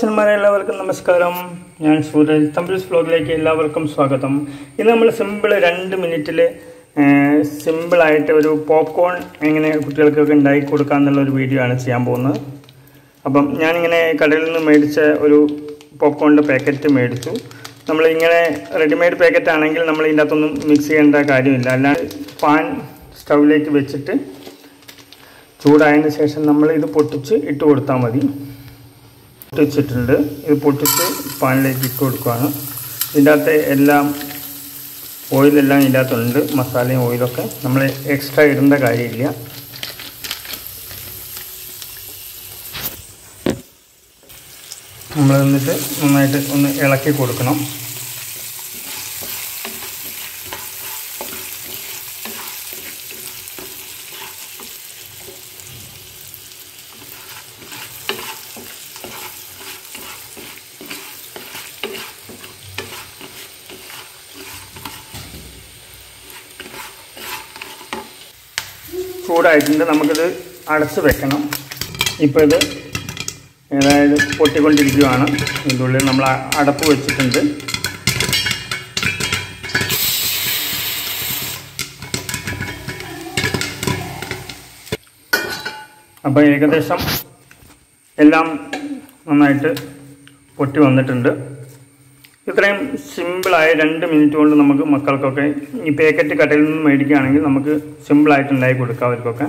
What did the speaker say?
അച്ഛന്മാരെ എല്ലാവർക്കും നമസ്കാരം. ഞാൻ സൂരജ്. തമ്പിൾസ് വ്ലോഗിലേക്ക് എല്ലാവർക്കും സ്വാഗതം. ഇന്ന് നമ്മൾ സിമ്പിൾ രണ്ട് മിനിറ്റിൽ സിമ്പിളായിട്ട് ഒരു പോപ്കോൺ എങ്ങനെ കുട്ടികൾക്കൊക്കെ ഉണ്ടാക്കി കൊടുക്കുക എന്നുള്ള ഒരു വീഡിയോ ആണ് ചെയ്യാൻ പോകുന്നത്. അപ്പം ഞാനിങ്ങനെ കടയിൽ നിന്ന് മേടിച്ച ഒരു പോപ്കോണിന്റെ പാക്കറ്റ് മേടിച്ചു. നമ്മളിങ്ങനെ റെഡിമെയ്ഡ് പാക്കറ്റ് ആണെങ്കിൽ നമ്മൾ ഇതിന്റെ അകത്തൊന്നും മിക്സ് ചെയ്യേണ്ട കാര്യമില്ല. അല്ലാണ്ട് പാൻ സ്റ്റൗവിലേക്ക് വെച്ചിട്ട് ചൂടായതിന് ശേഷം നമ്മൾ ഇത് പൊട്ടിച്ച് ഇട്ട് കൊടുത്താൽ മതി. പൊട്ടിച്ചിട്ടുണ്ട്. ഇത് പൊട്ടിച്ച് പാനിലേക്ക് ഇട്ട് കൊടുക്കുകയാണ് ഇതിന്റെ അകത്ത് എല്ലാം ഓയിലെല്ലാം ഇതിന്റെ അകത്തുണ്ട്. മസാലയും ഓയിലൊക്കെ. നമ്മൾ എക്സ്ട്രാ ഇടേണ്ട കാര്യമില്ല. നമ്മൾ എന്നിട്ട് നന്നായിട്ട് ഒന്ന് ഇളക്കി കൊടുക്കണം. ചൂടായിട്ടുണ്ട്. നമുക്കിത് അടച്ച് വെക്കണം. ഇപ്പോൾ ഇത് അതായത് പൊട്ടിക്കൊണ്ടിരിക്കുകയാണ് ഇതിന്റെ ഉള്ളിൽ നമ്മൾ അടപ്പ് വെച്ചിട്ടുണ്ട്. അപ്പോൾ ഏകദേശം എല്ലാം നന്നായിട്ട് പൊട്ടി വന്നിട്ടുണ്ട്. ഇത്രയും സിമ്പിളായ രണ്ട് മിനിറ്റ് കൊണ്ട് നമുക്ക് മക്കൾക്കൊക്കെ ഈ പാക്കറ്റ് കടയിൽ നിന്ന് മേടിക്കുകയാണെങ്കിൽ നമുക്ക് സിമ്പിളായിട്ട് ഉണ്ടാക്കി കൊടുക്കാം അവർക്കൊക്കെ.